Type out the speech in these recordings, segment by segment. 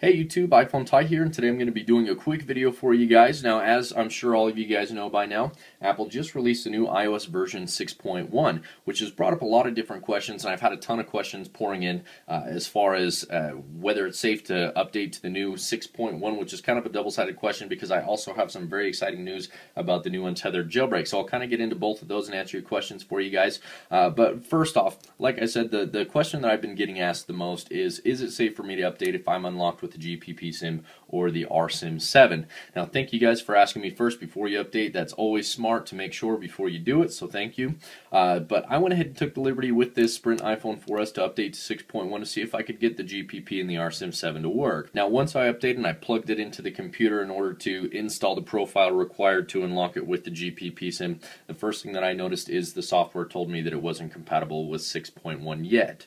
Hey YouTube, iPhone Ty here, and today I'm going to be doing a quick video for you guys. Now, as I'm sure all of you guys know by now, Apple just released a new iOS version 6.1, which has brought up a lot of different questions, and I've had a ton of questions pouring in uh, as far as uh, whether it's safe to update to the new 6.1, which is kind of a double-sided question because I also have some very exciting news about the new untethered jailbreak. So I'll kind of get into both of those and answer your questions for you guys. Uh, but first off, like I said, the, the question that I've been getting asked the most is, is it safe for me to update if I'm unlocked with with the GPP sim or the RSIM 7. Now, thank you guys for asking me first before you update. That's always smart to make sure before you do it, so thank you. Uh, but I went ahead and took the liberty with this Sprint iPhone 4S to update to 6.1 to see if I could get the GPP and the RSIM 7 to work. Now, once I updated and I plugged it into the computer in order to install the profile required to unlock it with the GPP sim, the first thing that I noticed is the software told me that it wasn't compatible with 6.1 yet.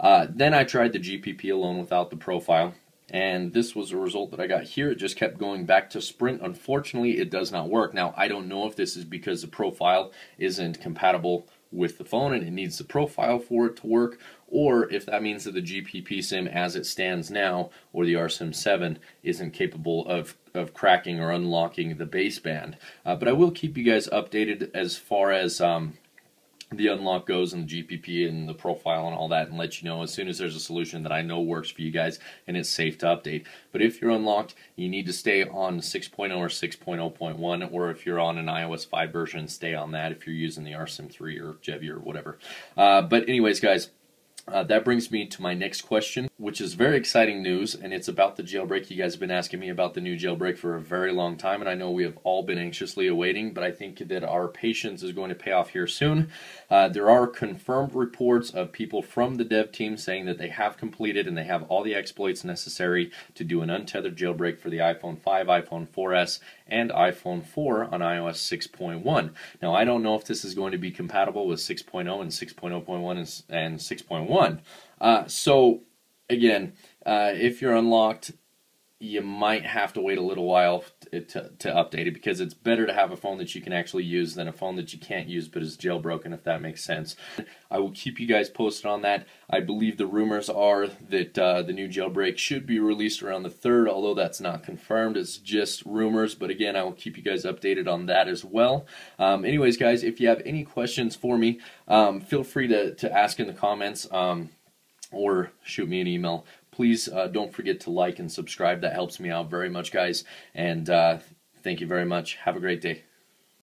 Uh, then I tried the GPP alone without the profile and this was a result that I got here. It just kept going back to Sprint. Unfortunately, it does not work. Now, I don't know if this is because the profile isn't compatible with the phone and it needs the profile for it to work, or if that means that the GPP SIM as it stands now, or the RSIM 7, isn't capable of, of cracking or unlocking the baseband. Uh, but I will keep you guys updated as far as um, the unlock goes and the GPP and the profile and all that and let you know as soon as there's a solution that I know works for you guys and it's safe to update. But if you're unlocked, you need to stay on 6.0 or 6.0.1 or if you're on an iOS 5 version, stay on that if you're using the RSIM 3 or Gevey or whatever. Uh, but anyways, guys, uh, that brings me to my next question, which is very exciting news, and it's about the jailbreak. You guys have been asking me about the new jailbreak for a very long time, and I know we have all been anxiously awaiting, but I think that our patience is going to pay off here soon. Uh, there are confirmed reports of people from the dev team saying that they have completed and they have all the exploits necessary to do an untethered jailbreak for the iPhone 5, iPhone 4S, and iPhone 4 on iOS 6.1. Now, I don't know if this is going to be compatible with 6.0 and 6.0.1 and 6.1. Uh, so, again, uh, if you're unlocked, you might have to wait a little while to, to update it because it's better to have a phone that you can actually use than a phone that you can't use but is jailbroken if that makes sense. I will keep you guys posted on that. I believe the rumors are that uh, the new jailbreak should be released around the 3rd although that's not confirmed. It's just rumors but again I will keep you guys updated on that as well. Um, anyways guys if you have any questions for me um, feel free to, to ask in the comments um, or shoot me an email please uh, don't forget to like and subscribe. That helps me out very much, guys. And uh, thank you very much. Have a great day.